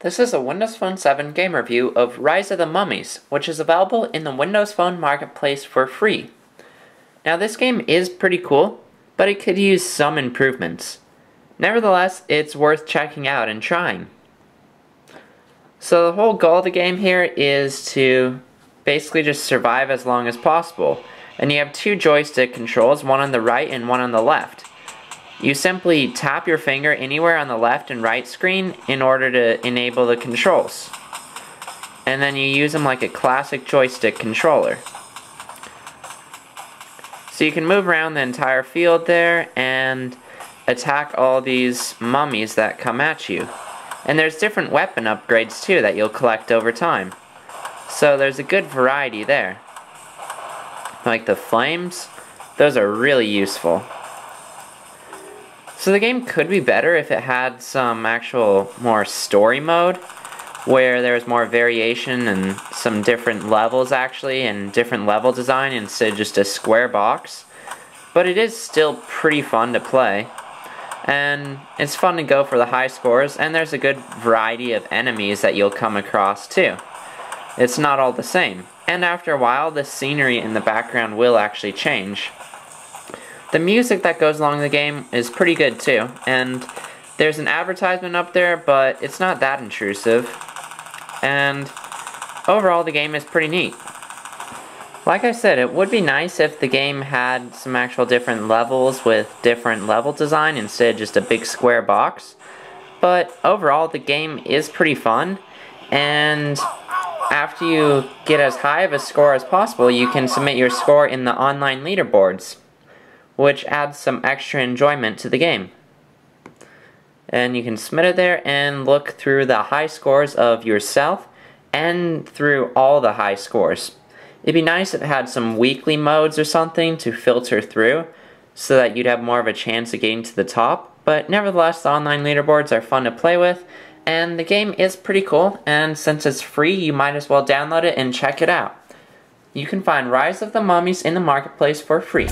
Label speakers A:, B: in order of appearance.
A: This is a Windows Phone 7 game review of Rise of the Mummies, which is available in the Windows Phone Marketplace for free. Now this game is pretty cool, but it could use some improvements. Nevertheless, it's worth checking out and trying. So the whole goal of the game here is to basically just survive as long as possible. And you have two joystick controls, one on the right and one on the left. You simply tap your finger anywhere on the left and right screen in order to enable the controls. And then you use them like a classic joystick controller. So you can move around the entire field there and attack all these mummies that come at you. And there's different weapon upgrades too that you'll collect over time. So there's a good variety there. Like the flames, those are really useful. So the game could be better if it had some actual more story mode where there was more variation and some different levels actually and different level design instead of just a square box. But it is still pretty fun to play. And it's fun to go for the high scores and there's a good variety of enemies that you'll come across too. It's not all the same. And after a while the scenery in the background will actually change. The music that goes along the game is pretty good too, and there's an advertisement up there, but it's not that intrusive. And overall, the game is pretty neat. Like I said, it would be nice if the game had some actual different levels with different level design instead of just a big square box. But overall, the game is pretty fun, and after you get as high of a score as possible, you can submit your score in the online leaderboards which adds some extra enjoyment to the game. And you can submit it there and look through the high scores of yourself and through all the high scores. It'd be nice if it had some weekly modes or something to filter through so that you'd have more of a chance of getting to the top. But nevertheless, the online leaderboards are fun to play with, and the game is pretty cool, and since it's free, you might as well download it and check it out. You can find Rise of the Mummies in the marketplace for free.